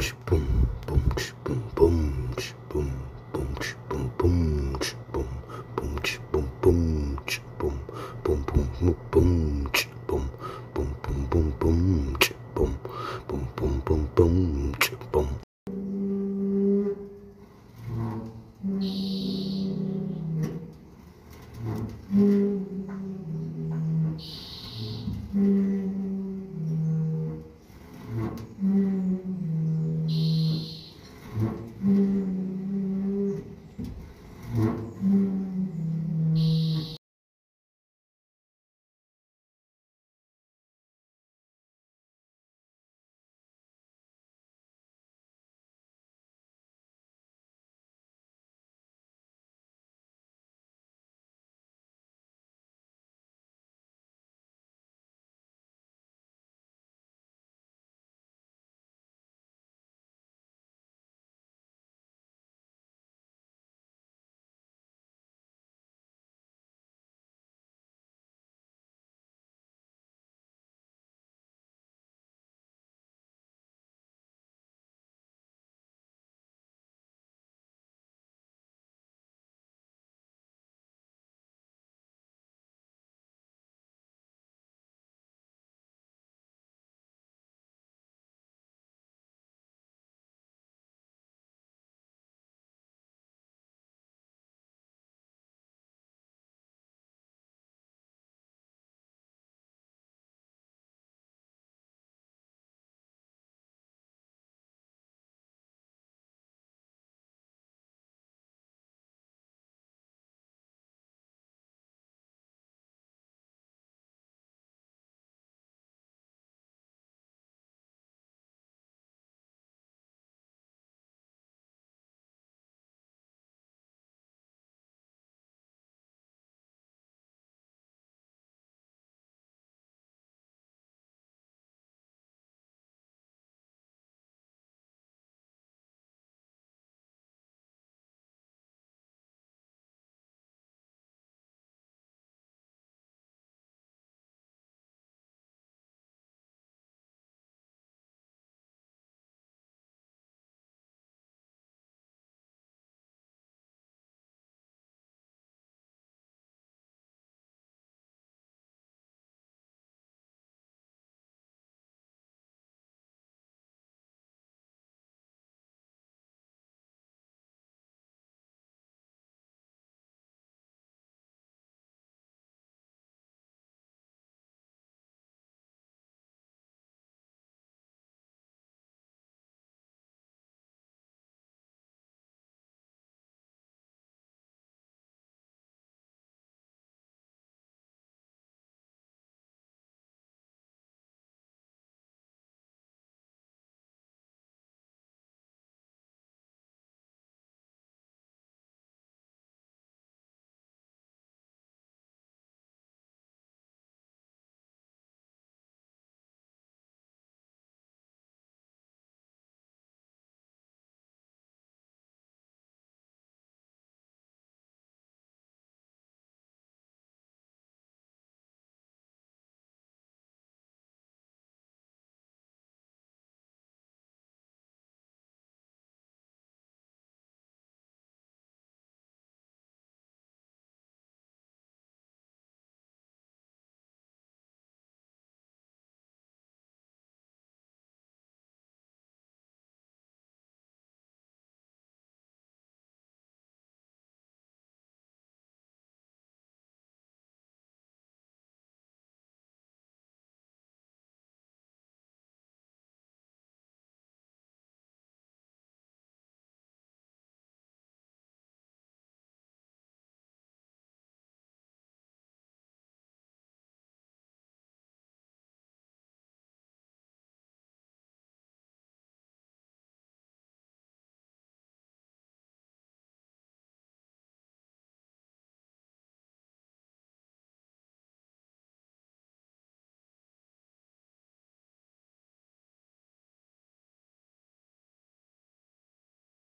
Tipo.